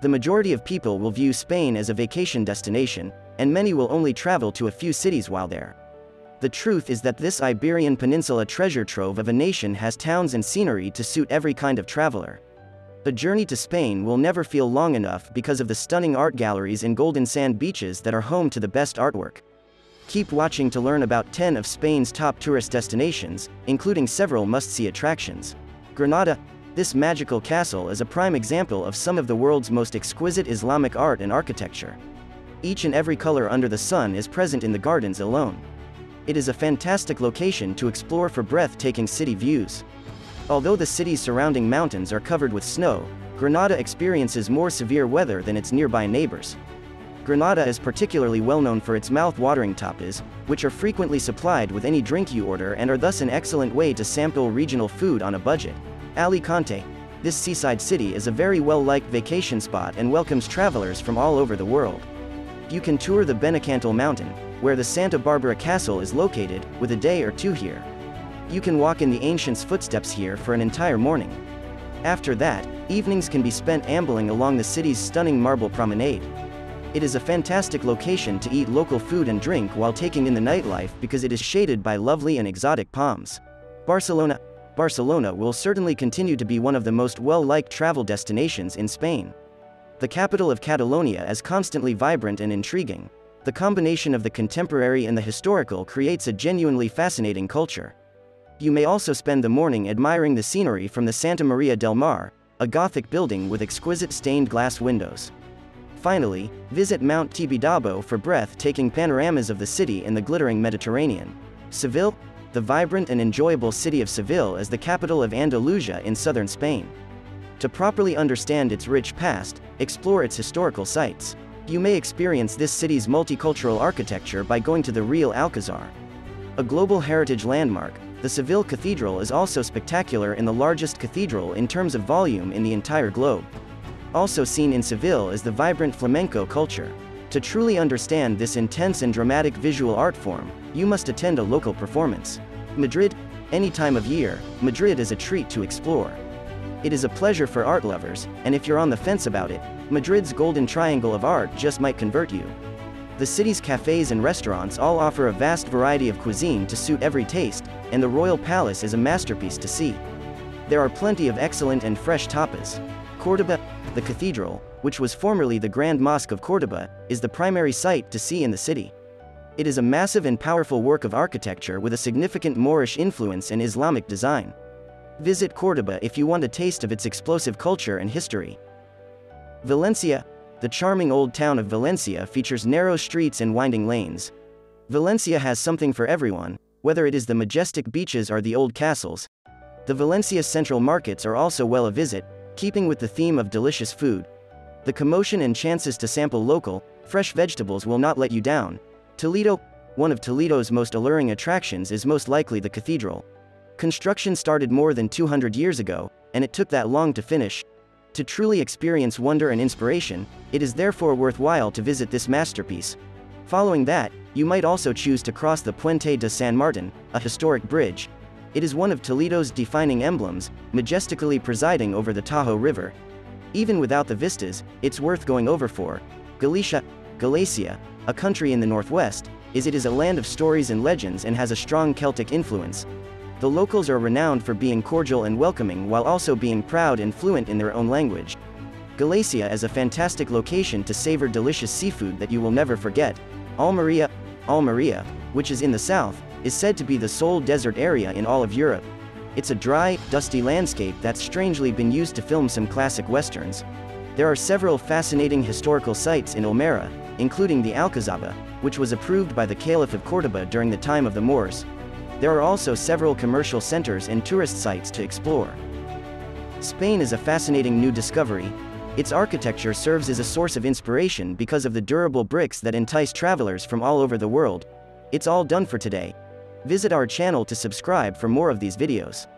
The majority of people will view Spain as a vacation destination, and many will only travel to a few cities while there. The truth is that this Iberian Peninsula treasure trove of a nation has towns and scenery to suit every kind of traveler. A journey to Spain will never feel long enough because of the stunning art galleries and golden sand beaches that are home to the best artwork. Keep watching to learn about 10 of Spain's top tourist destinations, including several must-see attractions. Granada, this magical castle is a prime example of some of the world's most exquisite Islamic art and architecture. Each and every color under the sun is present in the gardens alone. It is a fantastic location to explore for breathtaking city views. Although the city's surrounding mountains are covered with snow, Granada experiences more severe weather than its nearby neighbors. Granada is particularly well known for its mouth-watering tapas, which are frequently supplied with any drink you order and are thus an excellent way to sample regional food on a budget. Alicante, this seaside city is a very well-liked vacation spot and welcomes travelers from all over the world. You can tour the Benacantil mountain, where the Santa Barbara Castle is located, with a day or two here. You can walk in the ancients' footsteps here for an entire morning. After that, evenings can be spent ambling along the city's stunning marble promenade. It is a fantastic location to eat local food and drink while taking in the nightlife because it is shaded by lovely and exotic palms. Barcelona Barcelona will certainly continue to be one of the most well-liked travel destinations in Spain. The capital of Catalonia is constantly vibrant and intriguing. The combination of the contemporary and the historical creates a genuinely fascinating culture. You may also spend the morning admiring the scenery from the Santa Maria del Mar, a Gothic building with exquisite stained glass windows. Finally, visit Mount Tibidabo for breathtaking panoramas of the city and the glittering Mediterranean. Seville, the vibrant and enjoyable city of Seville is the capital of Andalusia in southern Spain. To properly understand its rich past, explore its historical sites. You may experience this city's multicultural architecture by going to the Real Alcazar. A global heritage landmark, the Seville Cathedral is also spectacular and the largest cathedral in terms of volume in the entire globe. Also seen in Seville is the vibrant flamenco culture. To truly understand this intense and dramatic visual art form, you must attend a local performance. Madrid, any time of year, Madrid is a treat to explore. It is a pleasure for art lovers, and if you're on the fence about it, Madrid's golden triangle of art just might convert you. The city's cafes and restaurants all offer a vast variety of cuisine to suit every taste, and the Royal Palace is a masterpiece to see. There are plenty of excellent and fresh tapas. Cordoba, the cathedral, which was formerly the Grand Mosque of Cordoba, is the primary site to see in the city. It is a massive and powerful work of architecture with a significant Moorish influence and Islamic design. Visit Cordoba if you want a taste of its explosive culture and history. Valencia, the charming old town of Valencia features narrow streets and winding lanes. Valencia has something for everyone, whether it is the majestic beaches or the old castles. The Valencia central markets are also well a visit, keeping with the theme of delicious food. The commotion and chances to sample local, fresh vegetables will not let you down. Toledo, one of Toledo's most alluring attractions is most likely the cathedral. Construction started more than 200 years ago, and it took that long to finish, to truly experience wonder and inspiration, it is therefore worthwhile to visit this masterpiece. Following that, you might also choose to cross the Puente de San Martin, a historic bridge. It is one of Toledo's defining emblems, majestically presiding over the Tajo River. Even without the vistas, it's worth going over for. Galicia, Galicia, a country in the northwest, is it is a land of stories and legends and has a strong Celtic influence. The locals are renowned for being cordial and welcoming while also being proud and fluent in their own language. Galicia is a fantastic location to savor delicious seafood that you will never forget. Almeria, Almeria, which is in the south, is said to be the sole desert area in all of Europe. It's a dry, dusty landscape that's strangely been used to film some classic westerns. There are several fascinating historical sites in Almeria, including the Alcazaba, which was approved by the Caliph of Cordoba during the time of the Moors. There are also several commercial centers and tourist sites to explore. Spain is a fascinating new discovery. Its architecture serves as a source of inspiration because of the durable bricks that entice travelers from all over the world. It's all done for today. Visit our channel to subscribe for more of these videos.